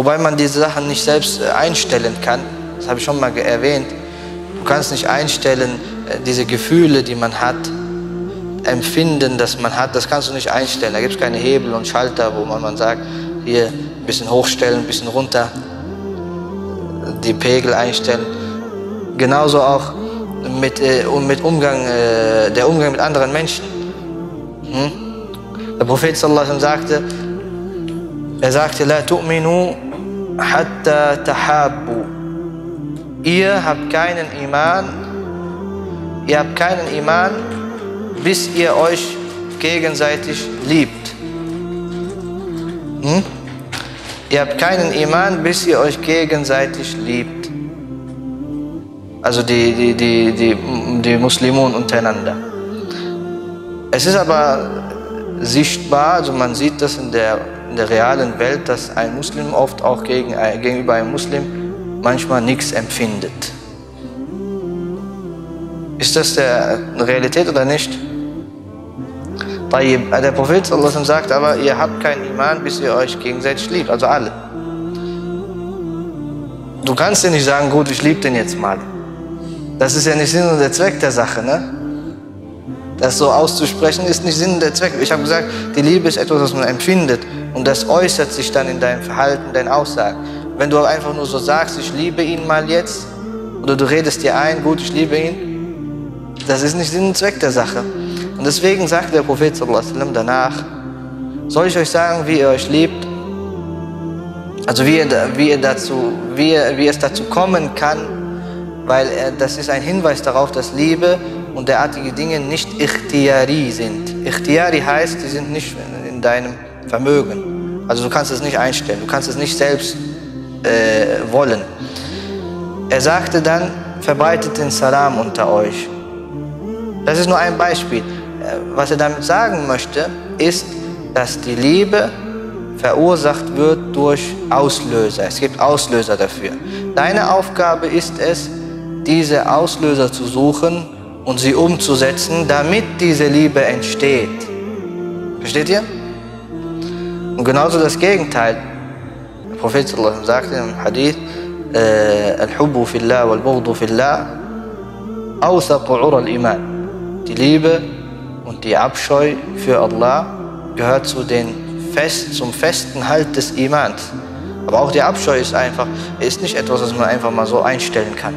Wobei man diese Sachen nicht selbst äh, einstellen kann. Das habe ich schon mal erwähnt. Du kannst nicht einstellen, äh, diese Gefühle, die man hat, Empfinden, das man hat, das kannst du nicht einstellen. Da gibt es keine Hebel und Schalter, wo man, man sagt, hier ein bisschen hochstellen, ein bisschen runter, die Pegel einstellen. Genauso auch mit, äh, mit Umgang, äh, der Umgang mit anderen Menschen. Hm? Der Prophet sagte, er sagte, La tu'minu hatta tahabbu. Ihr habt keinen Iman, ihr habt keinen Iman, bis ihr euch gegenseitig liebt. Hm? Ihr habt keinen Iman, bis ihr euch gegenseitig liebt. Also die, die, die, die, die Muslimen untereinander. Es ist aber sichtbar, also man sieht das in der, in der realen Welt, dass ein Muslim oft auch gegen, gegenüber einem Muslim manchmal nichts empfindet. Ist das der Realität oder nicht? Der Prophet sagt aber, ihr habt keinen Iman, bis ihr euch gegenseitig liebt, also alle. Du kannst dir nicht sagen, gut, ich liebe den jetzt mal. Das ist ja nicht Sinn und der Zweck der Sache, ne? Das so auszusprechen ist nicht Sinn und der Zweck. Ich habe gesagt, die Liebe ist etwas, was man empfindet und das äußert sich dann in deinem Verhalten, deinen Aussagen. Wenn du einfach nur so sagst, ich liebe ihn mal jetzt, oder du redest dir ein, gut, ich liebe ihn, das ist nicht Sinn und Zweck der Sache. Und deswegen sagt der Prophet danach, soll ich euch sagen, wie ihr euch liebt? Also wie, ihr, wie, ihr dazu, wie, wie es dazu kommen kann, weil das ist ein Hinweis darauf, dass Liebe und derartige Dinge nicht ikhtiari sind. Ikhtiari heißt, sie sind nicht in deinem Vermögen. Also du kannst es nicht einstellen, du kannst es nicht selbst äh, wollen. Er sagte dann, verbreitet den Salam unter euch. Das ist nur ein Beispiel. Äh, was er damit sagen möchte, ist, dass die Liebe verursacht wird durch Auslöser. Es gibt Auslöser dafür. Deine Aufgabe ist es, diese Auslöser zu suchen und sie umzusetzen, damit diese Liebe entsteht. Versteht ihr? Und genauso das Gegenteil. Der Prophet sagte im Hadith, äh, al-Iman. Die Liebe und die Abscheu für Allah gehört zu den Fest, zum festen Halt des Imans. Aber auch die Abscheu ist einfach, ist nicht etwas, was man einfach mal so einstellen kann.